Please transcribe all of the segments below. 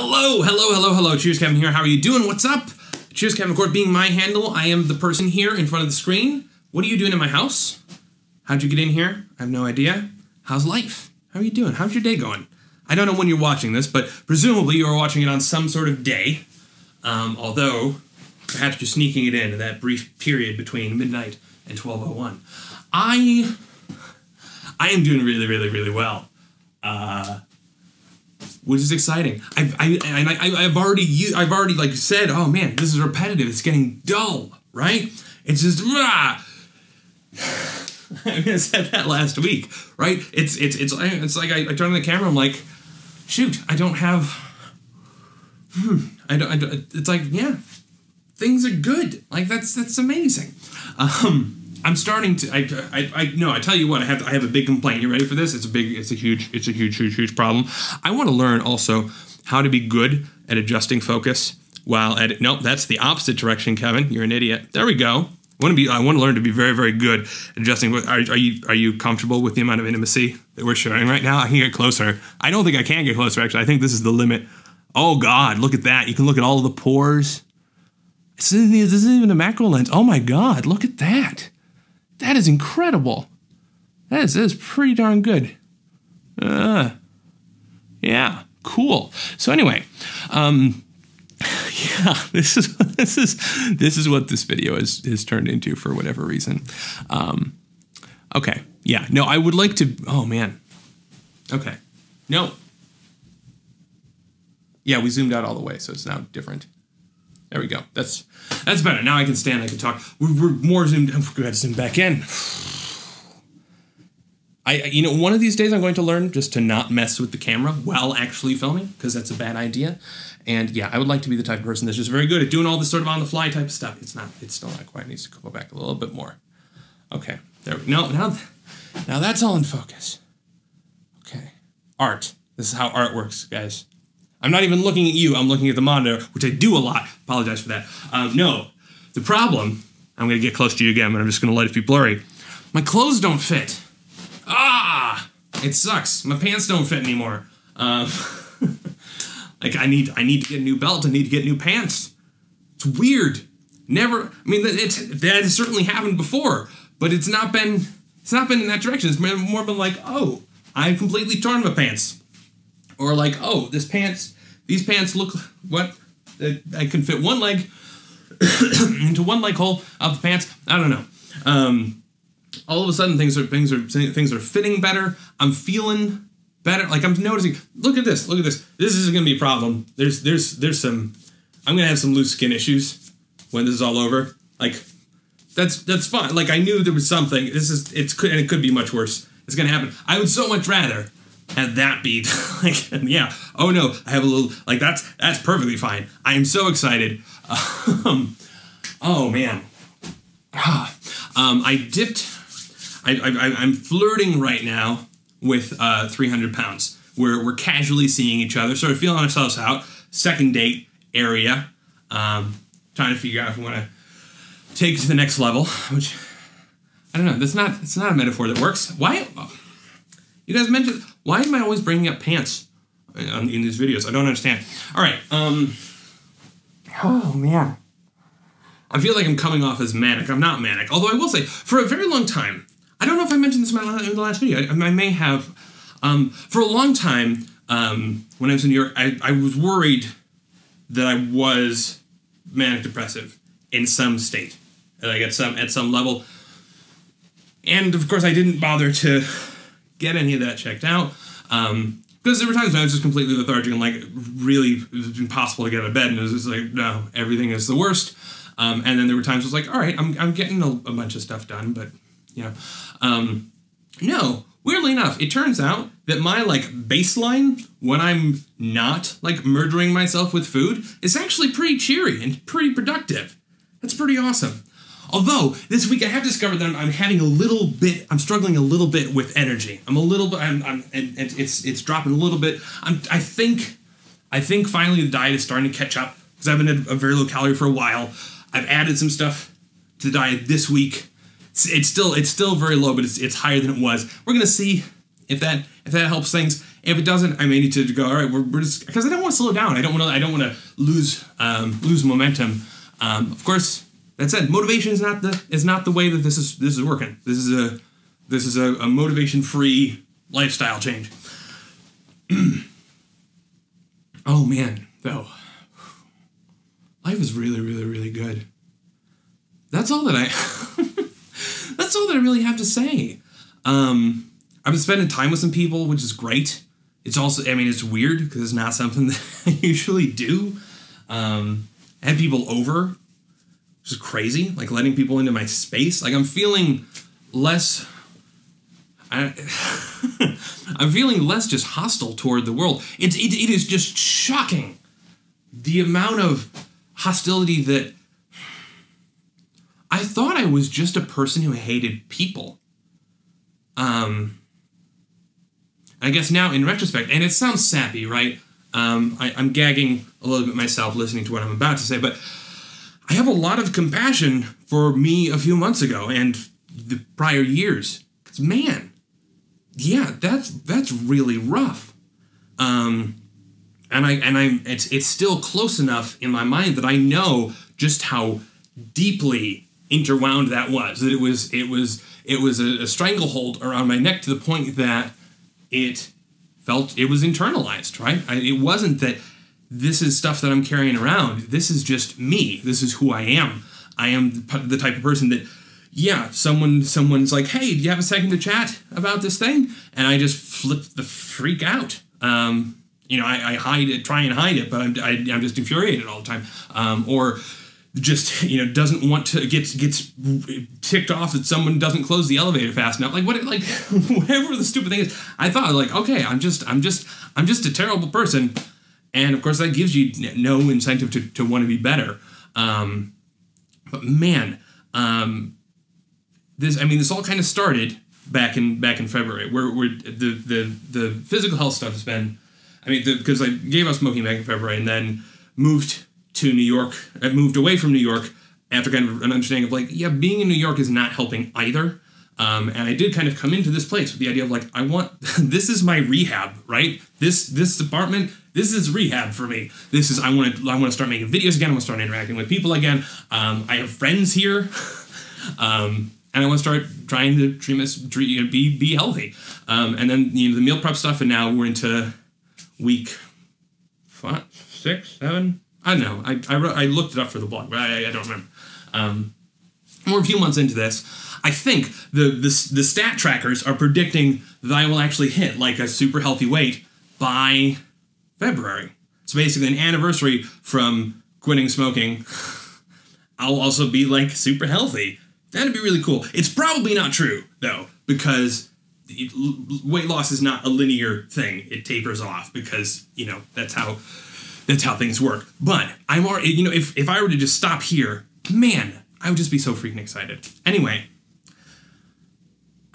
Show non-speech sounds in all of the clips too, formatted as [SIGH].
Hello, hello, hello, hello. Cheers, Kevin here. How are you doing? What's up? Cheers, Kevin Court being my handle. I am the person here in front of the screen. What are you doing in my house? How'd you get in here? I have no idea. How's life? How are you doing? How's your day going? I don't know when you're watching this, but presumably you are watching it on some sort of day. Um, although, perhaps you're sneaking it in that brief period between midnight and 1201. I I am doing really, really, really well. Uh, which is exciting. I've, I, and I, I've already, I've already like said, oh man, this is repetitive. It's getting dull, right? It's just, rah. [SIGHS] I said that last week, right? It's, it's, it's, it's like I, I turn on the camera. I'm like, shoot, I don't have. Hmm, I don't, I don't. It's like, yeah, things are good. Like that's that's amazing. Um, I'm starting to. I, I, I no. I tell you what. I have. I have a big complaint. You ready for this? It's a big. It's a huge. It's a huge, huge, huge problem. I want to learn also how to be good at adjusting focus while at. Nope, that's the opposite direction, Kevin. You're an idiot. There we go. I want to be. I want to learn to be very, very good at adjusting. Are, are you Are you comfortable with the amount of intimacy that we're sharing right now? I can get closer. I don't think I can get closer. Actually, I think this is the limit. Oh God, look at that! You can look at all of the pores. This isn't even a macro lens. Oh my God, look at that! That is incredible. That is, that is pretty darn good. Uh, yeah, cool. So anyway, um, [LAUGHS] yeah, this is [LAUGHS] this is this is what this video is is turned into for whatever reason. Um, okay, yeah, no, I would like to. Oh man, okay, no, yeah, we zoomed out all the way, so it's now different. There we go. That's that's better. Now I can stand. I can talk. We're, we're more zoomed. I'm going to zoom back in. I, you know, one of these days I'm going to learn just to not mess with the camera while actually filming because that's a bad idea. And yeah, I would like to be the type of person that's just very good at doing all this sort of on the fly type of stuff. It's not. It's still not quite. It needs to go back a little bit more. Okay. There. We, no. Now, now that's all in focus. Okay. Art. This is how art works, guys. I'm not even looking at you. I'm looking at the monitor, which I do a lot. Apologize for that. Um, no, the problem. I'm to get close to you again, but I'm just to let it be blurry. My clothes don't fit. Ah, it sucks. My pants don't fit anymore. Um, [LAUGHS] like I need, I need to get a new belt. I need to get new pants. It's weird. Never. I mean, it's that has certainly happened before, but it's not been. It's not been in that direction. It's more been like, oh, I'm completely torn my pants or like, oh, this pants, these pants look what I can fit one leg [COUGHS] into one leg hole of the pants. I don't know. Um, all of a sudden, things are things are things are fitting better. I'm feeling better. Like I'm noticing. Look at this. Look at this. This is going to be a problem. There's there's there's some. I'm going to have some loose skin issues when this is all over. Like that's that's fine. Like I knew there was something. This is it's could and it could be much worse. It's going to happen. I would so much rather have that be [LAUGHS] like yeah. Oh no i have a little like that's that's perfectly fine. I am so excited. Um, oh man. Um, i dipped I, I, i'm flirting right now with uh, 300 pounds. We're, we're casually seeing each other sort of feeling ourselves out. Second date area. Um, trying to figure out if we want to take it to the next level which i don't know. That's not it's not a metaphor that works. Why you guys mentioned why am I always bringing up pants in these videos? I don't understand. All right. Um. Oh man. I feel like I'm coming off as manic. I'm not manic. Although I will say, for a very long time, I don't know if I mentioned this in, my, in the last video. I, I may have. Um, for a long time, um, when I was in New York, I, I was worried that I was manic depressive in some state, like at some at some level. And of course, I didn't bother to get any of that checked out. Um, because there were times when I was just completely lethargic and like really impossible to get out of bed, and it was just like, no, everything is the worst. Um, and then there were times I was like, all right, I'm, I'm getting a, a bunch of stuff done, but you know, um, no. Weirdly enough, it turns out that my like baseline when I'm not like murdering myself with food is actually pretty cheery and pretty productive. That's pretty awesome. Although this week I have discovered that I'm, I'm, having a little bit, I'm struggling a little bit with energy. I'm a little bit, I'm, I'm and, and, it's it's dropping a little bit. I'm, I think, I think finally the diet is starting to catch up because I've been at a very low calorie for a while. I've added some stuff to the diet this week. It's, it's still it's still very low, but it's it's higher than it was. We're gonna see if that if that helps things. If it doesn't, I may need to go. All right, we're, we're just because I don't want to slow down. I don't want to. I don't want to lose um, lose momentum. Um, of course, that said, motivation is not the is not the way that this is this is working. This is a this is a, a motivation free lifestyle change. [CLEARS THROAT] oh man, though, life is really really really good. That's all that I. [LAUGHS] that's all that I really have to say. Um, I've been spending time with some people, which is great. It's also, I mean, it's weird because it's not something [LAUGHS] that I usually do. Um, I had people over, which is crazy, like letting people into my space. Like I'm feeling less. I, [LAUGHS] I'm feeling less just hostile toward the world. It's it, it is just shocking the amount of hostility that I thought I was just a person who hated people. Um, I guess now in retrospect, and it sounds sappy, right? Um, I, I'm gagging a little bit myself listening to what I'm about to say, but I have a lot of compassion for me a few months ago and the prior years. Because man, yeah, that's that's really rough. Um, and I and I it's it's still close enough in my mind that I know just how deeply interwound that was. That it was it was it was a, a stranglehold around my neck to the point that it felt it was internalized. Right? I, it wasn't that this is stuff that I'm carrying around. This is just me. This is who I am. I am the type of person that yeah, someone someone's like, "Hey, do you have a second to chat about this thing?" And I just flip the freak out. Um, you know, I, I, hide it, try and hide it, but I'm, I, am i am just infuriated all the time. Um, or just you know doesn't want to gets gets ticked off that someone doesn't close the elevator fast enough like what like [LAUGHS] whatever the stupid thing is i thought like okay i'm just i'm just i'm just a terrible person and of course that gives you no incentive to, to want to be better um, but man um, this i mean this all kind of started back in back in february where, where the the the physical health stuff has been i mean because i gave up smoking back in february and then moved to New York. I moved away from New York after kind of an understanding of like, yeah, being in New York is not helping either. Um, and I did kind of come into this place with the idea of like, I want [LAUGHS] this is my rehab, right? This this department, this is rehab for me. This is I want to I want to start making videos again. I want to start interacting with people again. Um, I have friends here, [LAUGHS] um, and I want to start trying to treat you know, be be healthy. Um, and then you know the meal prep stuff, and now we're into week five, six, seven, I don't know. I, I, I looked it up for the blog, but I, I don't remember. We're a few months into this. I think the, the, the stat trackers are predicting that I will actually hit like a super healthy weight by February. So basically, an anniversary from quitting smoking. [LAUGHS] I'll also be like super healthy. That'd be really cool. It's probably not true though, because weight loss is not a linear thing. It tapers off because you know that's how that's how things work. But I'm already, you know, if, if I were to just stop here, man, I would just be so freaking excited. Anyway,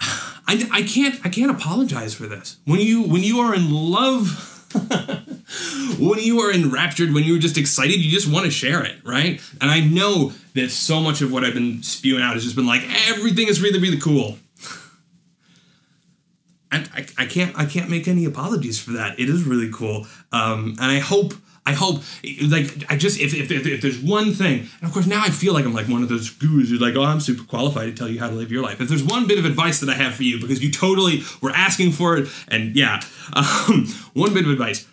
[SIGHS] I, I can't I can't apologize for this. When you when you are in love [LAUGHS] when you are enraptured, when you're just excited, you just want to share it, right? And I know that so much of what I've been spewing out has just been like everything is really really cool. And I, I can't I can't make any apologies for that. It is really cool, um, and I hope I hope, like, I just, if, if, if, there's one thing, and of course now I feel like I'm like one of those gurus who's like, oh, I'm super qualified to tell you how to live your life. If there's one bit of advice that I have for you, because you totally were asking for it, and yeah, [LAUGHS] um, one bit of advice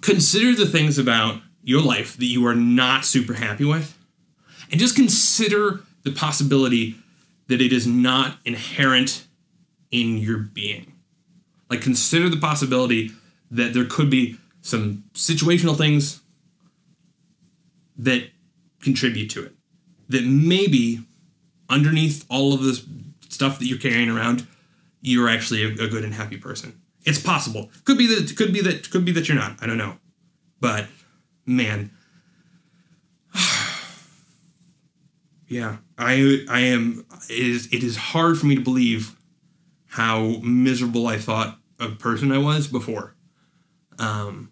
consider the things about your life that you are not super happy with, and just consider the possibility that it is not inherent in your being. Like, consider the possibility that there could be some situational things that contribute to it. That maybe underneath all of this stuff that you're carrying around, you're actually a, a good and happy person. It's possible. Could be that. Could be that. Could be that you're not. I don't know. But man, [SIGHS] yeah, I I am. It is. It is hard for me to believe how miserable I thought a person I was before. Um,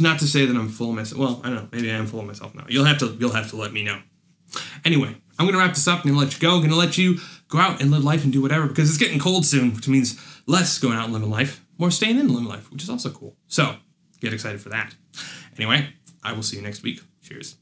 not to say that I'm full of myself. Well, I don't know. Maybe I am full of myself now. You'll have to. You'll have to let me know. Anyway, I'm gonna wrap this up. Gonna let you go. I'm gonna let you go out and live life and do whatever because it's getting cold soon, which means less going out and living life, more staying in and living life, which is also cool. So get excited for that. Anyway, I will see you next week. Cheers.